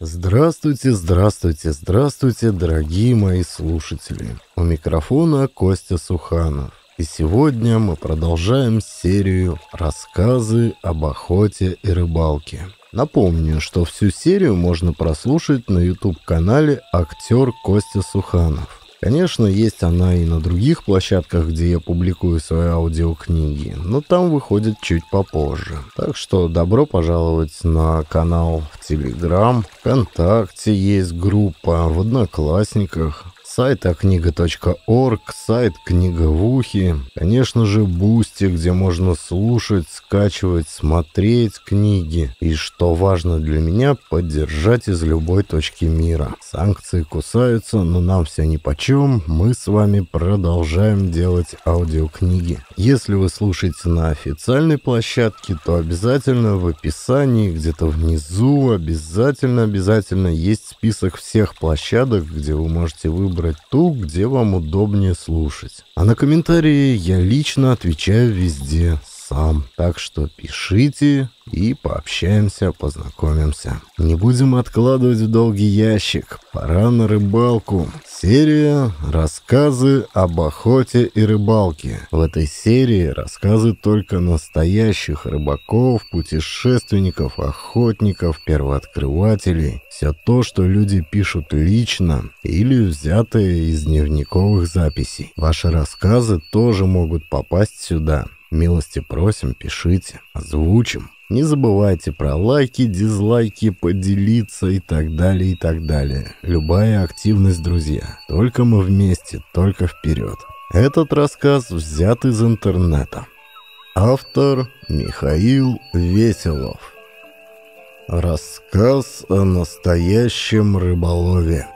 Здравствуйте, здравствуйте, здравствуйте, дорогие мои слушатели. У микрофона Костя Суханов. И сегодня мы продолжаем серию «Рассказы об охоте и рыбалке». Напомню, что всю серию можно прослушать на YouTube-канале «Актер Костя Суханов». Конечно, есть она и на других площадках, где я публикую свои аудиокниги, но там выходит чуть попозже. Так что добро пожаловать на канал в Телеграм, ВКонтакте есть группа, в Одноклассниках, сайт книга.орг, сайт Книга в ухе, конечно же Boosty, где можно слушать, скачивать, смотреть книги и, что важно для меня, поддержать из любой точки мира. Санкции кусаются, но нам все нипочем, мы с вами продолжаем делать аудиокниги. Если вы слушаете на официальной площадке, то обязательно в описании, где-то внизу, обязательно-обязательно есть список всех площадок, где вы можете выбрать выбрать ту, где вам удобнее слушать. А на комментарии я лично отвечаю везде сам. Так что пишите и пообщаемся, познакомимся. Не будем откладывать в долгий ящик. Пора на рыбалку. Серия «Рассказы об охоте и рыбалке». В этой серии рассказы только настоящих рыбаков, путешественников, охотников, первооткрывателей. Все то, что люди пишут лично или взятое из дневниковых записей. Ваши рассказы тоже могут попасть сюда. Милости просим, пишите, озвучим. Не забывайте про лайки, дизлайки, поделиться и так далее, и так далее. Любая активность, друзья. Только мы вместе, только вперед. Этот рассказ взят из интернета. Автор Михаил Веселов. Рассказ о настоящем рыболове.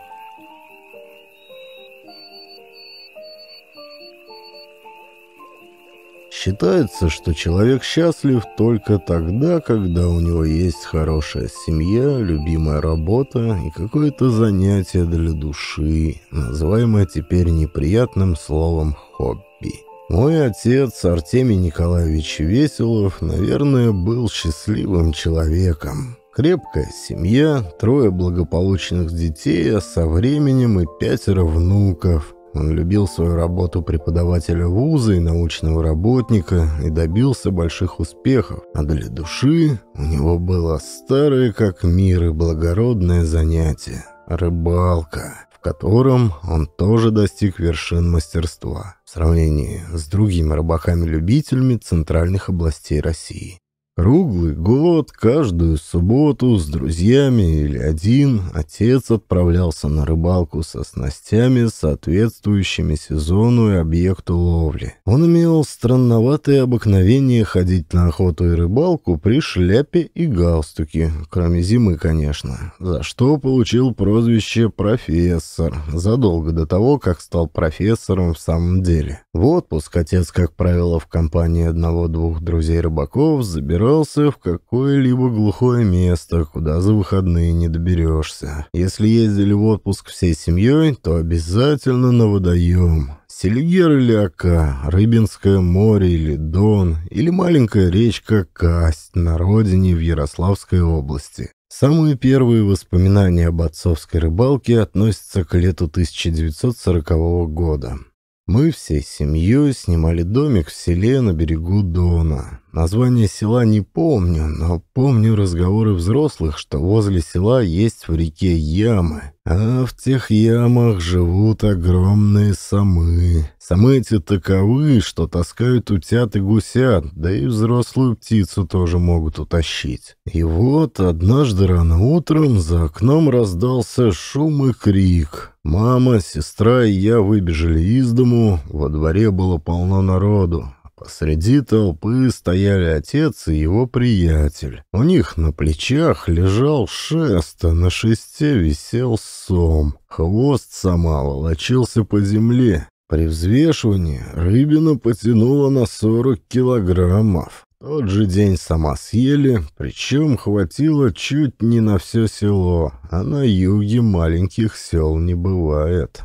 Считается, что человек счастлив только тогда, когда у него есть хорошая семья, любимая работа и какое-то занятие для души, называемое теперь неприятным словом «хобби». Мой отец, Артемий Николаевич Веселов, наверное, был счастливым человеком. Крепкая семья, трое благополучных детей, а со временем и пятеро внуков – он любил свою работу преподавателя вуза и научного работника и добился больших успехов, а для души у него было старое как мир и благородное занятие — рыбалка, в котором он тоже достиг вершин мастерства в сравнении с другими рыбаками-любителями центральных областей России. Круглый год, каждую субботу с друзьями или один отец отправлялся на рыбалку со снастями, соответствующими сезону и объекту ловли. Он имел странноватое обыкновение ходить на охоту и рыбалку при шляпе и галстуке, кроме зимы, конечно, за что получил прозвище «профессор» задолго до того, как стал профессором в самом деле. В отпуск отец, как правило, в компании одного-двух друзей-рыбаков забирал забирался в какое-либо глухое место, куда за выходные не доберешься. Если ездили в отпуск всей семьей, то обязательно на водоем. Селигер или Ака, Рыбинское море или Дон, или маленькая речка Касть на родине в Ярославской области. Самые первые воспоминания об отцовской рыбалке относятся к лету 1940 года. Мы всей семьей снимали домик в селе на берегу Дона. Название села не помню, но помню разговоры взрослых, что возле села есть в реке ямы, а в тех ямах живут огромные самы. Самы эти таковы, что таскают утят и гусят, да и взрослую птицу тоже могут утащить. И вот однажды рано утром за окном раздался шум и крик. Мама, сестра и я выбежали из дому, во дворе было полно народу. Посреди толпы стояли отец и его приятель. У них на плечах лежал шест, а на шесте висел сом. Хвост сама волочился по земле. При взвешивании рыбина потянула на 40 килограммов. Тот же день сама съели, причем хватило чуть не на все село, а на юге маленьких сел не бывает.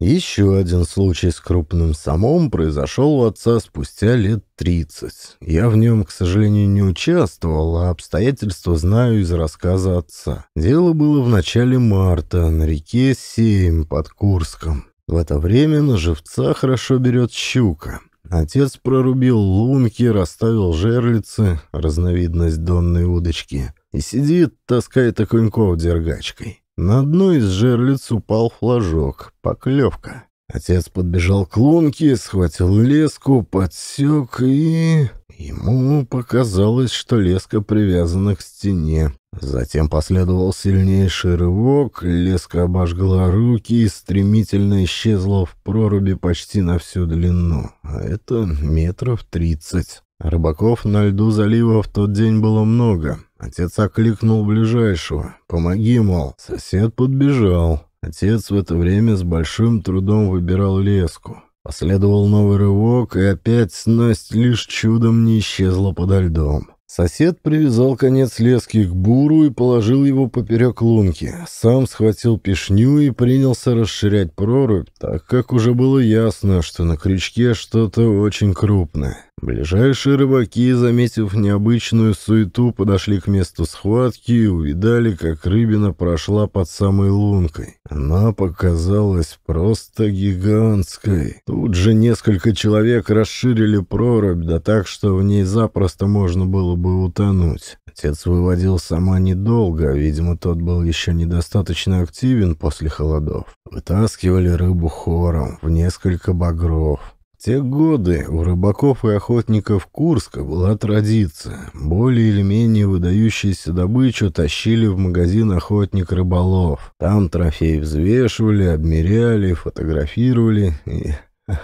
Еще один случай с крупным самом произошел у отца спустя лет 30. Я в нем, к сожалению, не участвовал, а обстоятельства знаю из рассказа отца. Дело было в начале марта на реке Сейм под Курском. В это время на живца хорошо берет щука. Отец прорубил лунки, расставил жерлицы, разновидность донной удочки, и сидит, таскает окуньков дергачкой. На одной из жерлиц упал флажок, поклевка. Отец подбежал к лунке, схватил леску, подсек и... Ему показалось, что леска привязана к стене. Затем последовал сильнейший рывок, леска обожгла руки и стремительно исчезла в проруби почти на всю длину. А это метров тридцать. Рыбаков на льду залива в тот день было много. Отец окликнул ближайшего. «Помоги, мол». Сосед подбежал. Отец в это время с большим трудом выбирал леску. Последовал новый рывок, и опять снасть лишь чудом не исчезла подо льдом. Сосед привязал конец лески к буру и положил его поперек лунки. Сам схватил пешню и принялся расширять прорубь, так как уже было ясно, что на крючке что-то очень крупное. Ближайшие рыбаки, заметив необычную суету, подошли к месту схватки и увидали, как рыбина прошла под самой лункой. Она показалась просто гигантской. Тут же несколько человек расширили прорубь, да так, что в ней запросто можно было бы утонуть. Отец выводил сама недолго, видимо, тот был еще недостаточно активен после холодов. Вытаскивали рыбу хором в несколько багров те годы у рыбаков и охотников Курска была традиция. Более или менее выдающуюся добычу тащили в магазин охотник-рыболов. Там трофей взвешивали, обмеряли, фотографировали и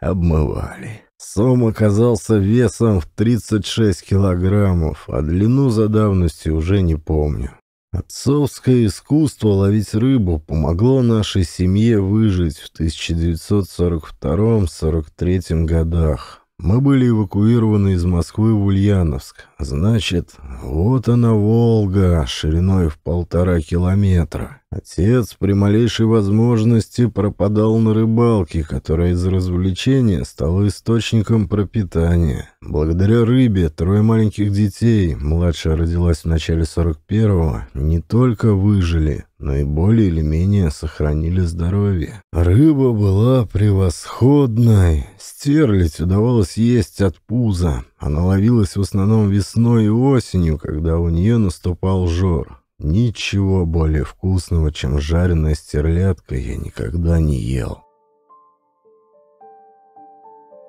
обмывали. Сом оказался весом в 36 килограммов, а длину за давностью уже не помню. Отцовское искусство ловить рыбу помогло нашей семье выжить в 1942-43 годах. Мы были эвакуированы из Москвы в Ульяновск. Значит, вот она Волга, шириной в полтора километра. Отец при малейшей возможности пропадал на рыбалке, которая из развлечения стала источником пропитания. Благодаря рыбе трое маленьких детей, младшая родилась в начале 41-го, не только выжили, но и более или менее сохранили здоровье. Рыба была превосходной. Стерлить удавалось есть от пуза. Она ловилась в основном весной и осенью, когда у нее наступал жор. Ничего более вкусного, чем жареная стерлядка, я никогда не ел.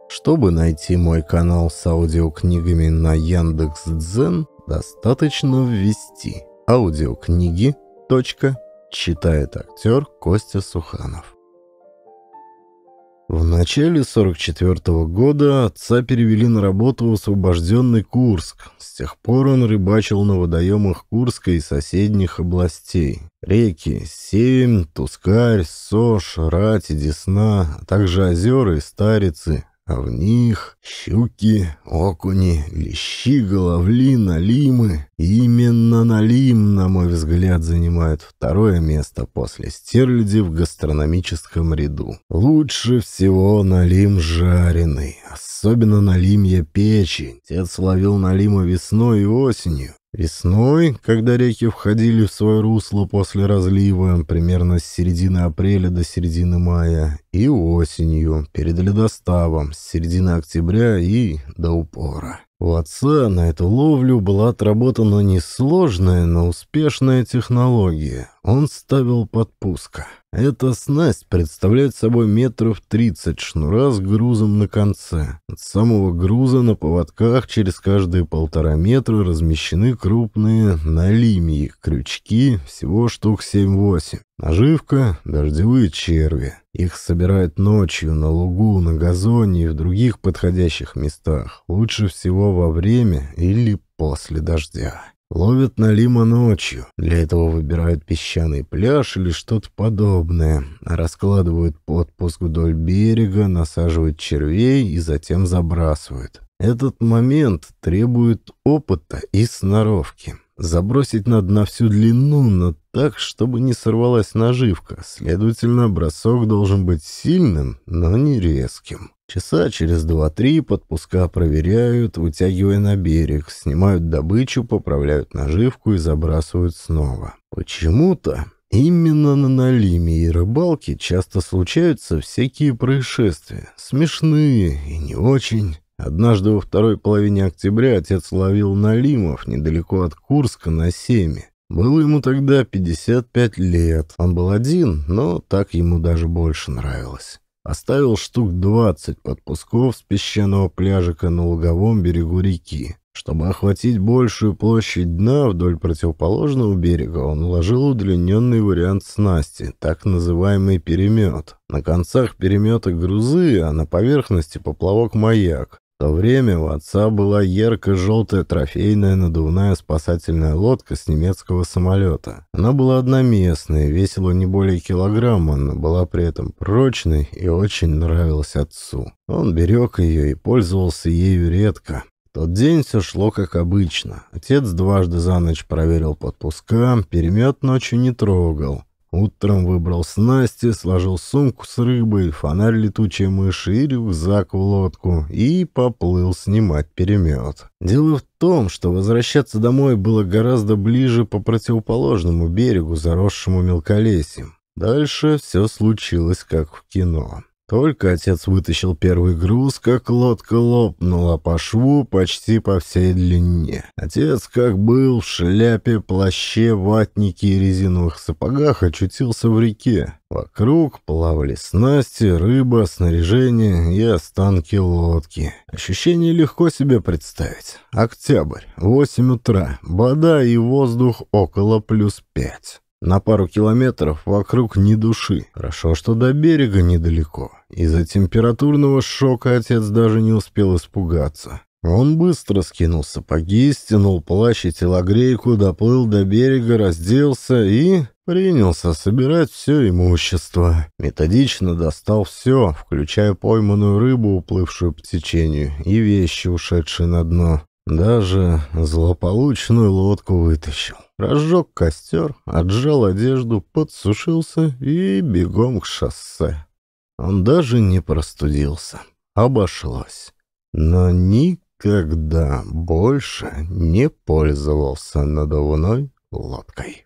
Чтобы найти мой канал с аудиокнигами на Яндекс.Дзен, достаточно ввести аудиокниги. Читает актер Костя Суханов. В начале 44 -го года отца перевели на работу в освобожденный Курск. С тех пор он рыбачил на водоемах Курска и соседних областей. Реки Севень, Тускарь, Сош, Рать и Десна, а также озера и Старицы, а в них щуки, окуни, лещи, головли, налимы. Именно налим, на мой взгляд, занимает второе место после стерляди в гастрономическом ряду. Лучше всего налим жареный, особенно налимья печень. Отец ловил налима весной и осенью. Весной, когда реки входили в свое русло после разлива, примерно с середины апреля до середины мая, и осенью, перед ледоставом, с середины октября и до упора. У отца на эту ловлю была отработана несложная, но успешная технология. Он ставил подпуска. Эта снасть представляет собой метров 30 шнура с грузом на конце. От самого груза на поводках через каждые полтора метра размещены крупные налимьи, крючки, всего штук 7-8. Наживка — дождевые черви. Их собирают ночью на лугу, на газоне и в других подходящих местах. Лучше всего во время или после дождя. Ловят налима ночью. Для этого выбирают песчаный пляж или что-то подобное. Раскладывают подпуск вдоль берега, насаживают червей и затем забрасывают. Этот момент требует опыта и сноровки. Забросить надо на всю длину, но так, чтобы не сорвалась наживка. Следовательно, бросок должен быть сильным, но не резким. Часа через два-три подпуска проверяют, вытягивая на берег, снимают добычу, поправляют наживку и забрасывают снова. Почему-то именно на налиме и рыбалке часто случаются всякие происшествия, смешные и не очень. Однажды во второй половине октября отец ловил налимов недалеко от Курска на Семе. Было ему тогда 55 лет. Он был один, но так ему даже больше нравилось. Оставил штук 20 подпусков с песчаного пляжика на луговом берегу реки. Чтобы охватить большую площадь дна вдоль противоположного берега, он уложил удлиненный вариант снасти, так называемый перемет. На концах перемета грузы, а на поверхности поплавок-маяк то время у отца была ярко-желтая трофейная надувная спасательная лодка с немецкого самолета. Она была одноместная, весила не более килограмма, но была при этом прочной и очень нравилась отцу. Он берег ее и пользовался ею редко. В тот день все шло как обычно. Отец дважды за ночь проверил подпуска, перемет ночью не трогал. Утром выбрал снасти, сложил сумку с рыбой, фонарь летучей мыши и рюкзак в лодку и поплыл снимать перемет. Дело в том, что возвращаться домой было гораздо ближе по противоположному берегу, заросшему мелколесьем. Дальше все случилось как в кино. Только отец вытащил первый груз, как лодка лопнула по шву почти по всей длине. Отец, как был в шляпе, плаще, ватнике и резиновых сапогах, очутился в реке. Вокруг плавали снасти, рыба, снаряжение и останки лодки. Ощущение легко себе представить. Октябрь, 8 утра, вода и воздух около плюс 5. На пару километров вокруг ни души. Хорошо, что до берега недалеко. Из-за температурного шока отец даже не успел испугаться. Он быстро скинул сапоги, стянул плащ и телогрейку, доплыл до берега, разделся и принялся собирать все имущество. Методично достал все, включая пойманную рыбу, уплывшую по течению, и вещи, ушедшие на дно. Даже злополучную лодку вытащил. Разжег костер, отжал одежду, подсушился и бегом к шоссе. Он даже не простудился. Обошлось. Но никогда больше не пользовался надувной лодкой.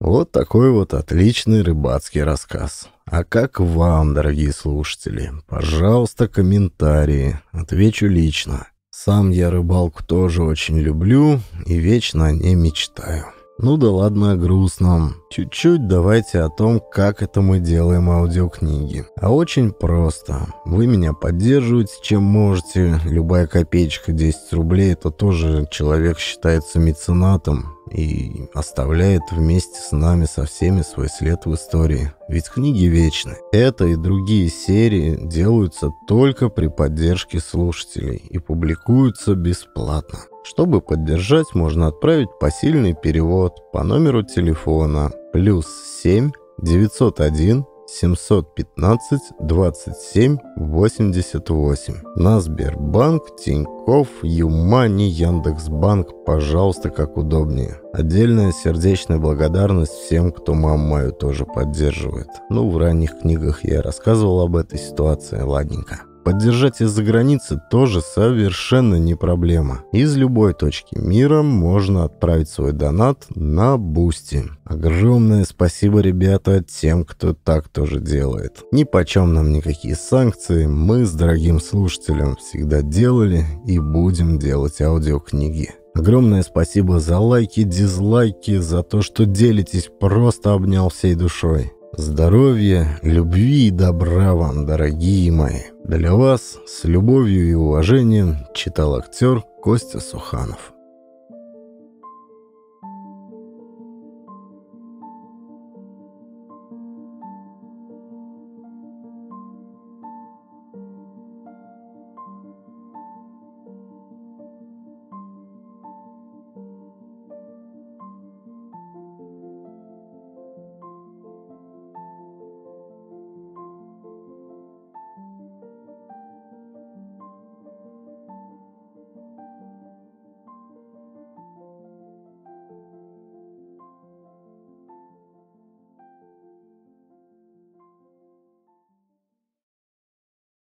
Вот такой вот отличный рыбацкий рассказ. А как вам, дорогие слушатели? Пожалуйста, комментарии. Отвечу лично. Сам я рыбалку тоже очень люблю и вечно о ней мечтаю. Ну да ладно о грустном. Чуть-чуть давайте о том, как это мы делаем аудиокниги. А очень просто. Вы меня поддерживаете, чем можете. Любая копеечка 10 рублей, это тоже человек считается меценатом и оставляет вместе с нами со всеми свой след в истории. Ведь книги вечны. Это и другие серии делаются только при поддержке слушателей и публикуются бесплатно. Чтобы поддержать, можно отправить посильный перевод по номеру телефона плюс 7 901 715 27 88. На Сбербанк, Тинькофф, ЮMoney, Яндекс.Банк, пожалуйста, как удобнее. Отдельная сердечная благодарность всем, кто маму мою тоже поддерживает. Ну, в ранних книгах я рассказывал об этой ситуации, ладненько. Поддержать из-за границы тоже совершенно не проблема. Из любой точки мира можно отправить свой донат на Boosty. Огромное спасибо, ребята, тем, кто так тоже делает. Ни почем нам никакие санкции. Мы с дорогим слушателем всегда делали и будем делать аудиокниги. Огромное спасибо за лайки, дизлайки, за то, что делитесь, просто обнял всей душой. Здоровья, любви и добра вам, дорогие мои. Для вас с любовью и уважением читал актер Костя Суханов.